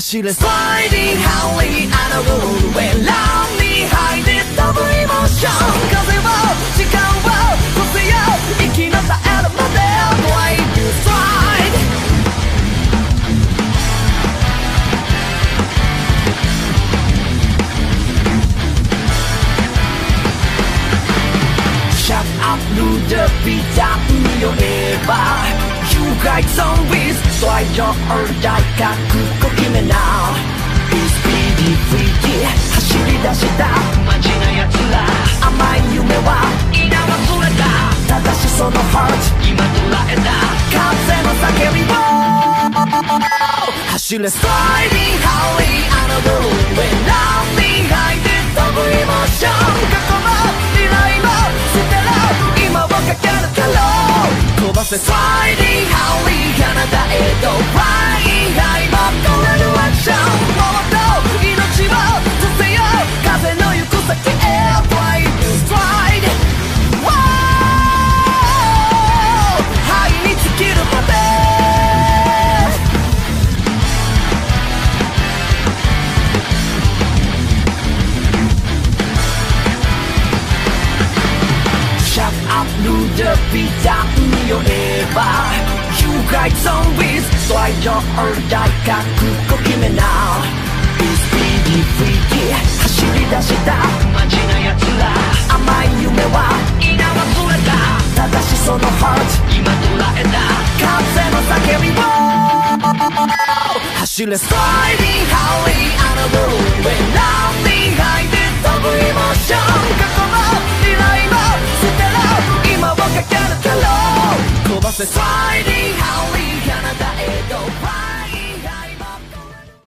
走れ。Sliding Holly あのゴールウェイランに入って飛ぶエモーション風を時間を越せよ生き残えるまで Why you slide Shut up ルードビタによれば You guys zombies 最上大覚悟決めな Be speedy freaky 走り出したマジな奴ら甘い夢は皆忘れたただしその heart 今捉えた風の叫びを走れ Sliding Holly あのゴールへランに入って飛ぶエモーション過去も未来も捨てろ今をかけるだろう飛ばせ Sliding ビタによれば You guys zombies 最上大覚悟決めな Be speedy freaky 走り出したマジな奴ら甘い夢は皆忘れたただしその heart 今捉えた風の叫びを走れ Sliding Holly あのゴールへ